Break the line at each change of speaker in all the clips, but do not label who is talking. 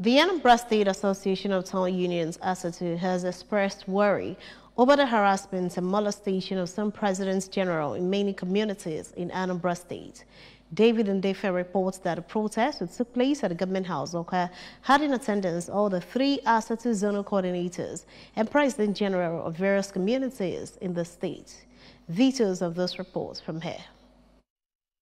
The Anambra State Association of Town Unions, ASATU, has expressed worry over the harassment and molestation of some presidents general in many communities in Anambra State. David Ndefe reports that a protest which took place at the government house Awka had in attendance all the three ASATU zonal coordinators and president general of various communities in the state. Details of this report from here.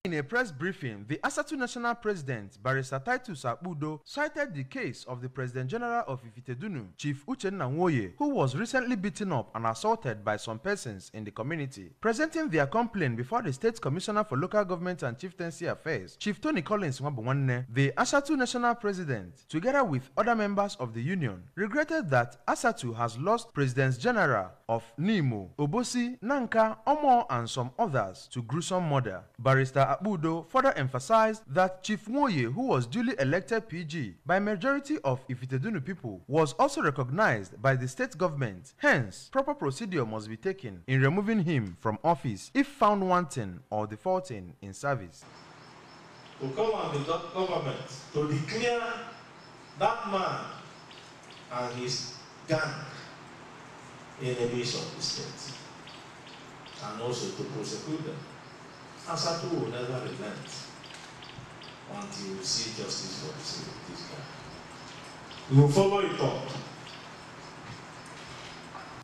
In a press briefing, the Asatu National President, Barrister Titus Akpudo, cited the case of the President General of Ifitedunu, Chief Uchenna Nwoye, who was recently beaten up and assaulted by some persons in the community. Presenting their complaint before the State Commissioner for Local Government and Chieftaincy Affairs, Chief Tony Collins Nwabunwanne, the Asatu National President, together with other members of the union, regretted that Asatu has lost Presidents General of Nimo, Obosi, Nanka, Omo, and some others to gruesome murder. Barrister Akpudo further emphasized that Chief Nwoye, who was duly elected PG by majority of Ifitedunu people, was also recognized by the state government. Hence, proper procedure must be taken in removing him from office if found wanting or defaulting in service.
To come on the government to declare that man and his gang enemies of the state and also to prosecute them. Asatu will never relent until we see justice for this guy. We will follow it up.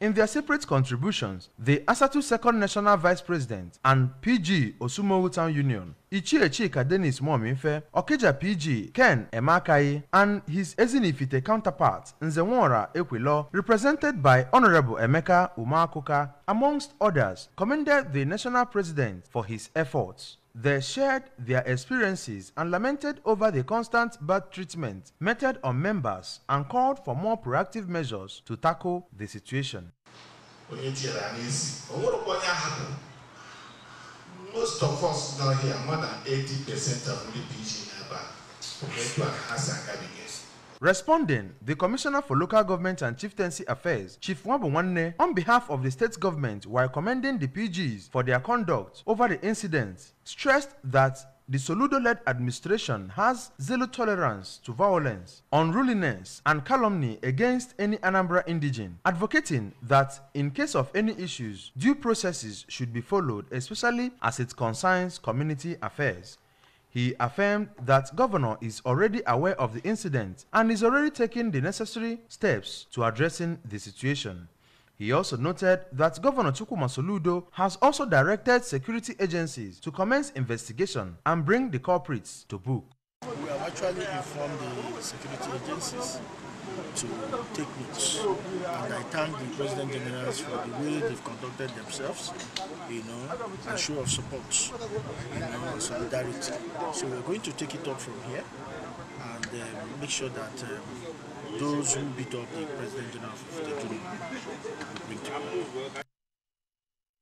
In their separate contributions, the Asatu Second National Vice President and PG Osumowu Town Union, Ichie Chika Dennis Mominfe, Okija PG Ken Emakai, and his Ezinifite counterpart Nzenwora Ekwilo, represented by Honorable Emeka Umakuka, amongst others, commended the National President for his efforts. They shared their experiences and lamented over the constant bad treatment meted on members and called for more proactive measures to tackle the situation.
Most of us now here, more than 80% of the PG never went to an Hassan
Responding, the Commissioner for Local Government and Chieftaincy Affairs, Chief Wabwanne, on behalf of the state government while commending the PGs for their conduct over the incident, stressed that the Soludo-led administration has zero tolerance to violence, unruliness, and calumny against any Anambra indigene, advocating that in case of any issues, due processes should be followed, especially as it concerns community affairs. He affirmed that governor is already aware of the incident and is already taking the necessary steps to addressing the situation. He also noted that Governor Chukwuma Soludo has also directed security agencies to commence investigation and bring the culprits to book.
We have actually informed the security agencies to take notes. And I thank the President Generals for the way they've conducted themselves, you know, and show of support, you know, solidarity. So we're going to take it up from here um, make sure that um, those who beat up the President General of the will bring to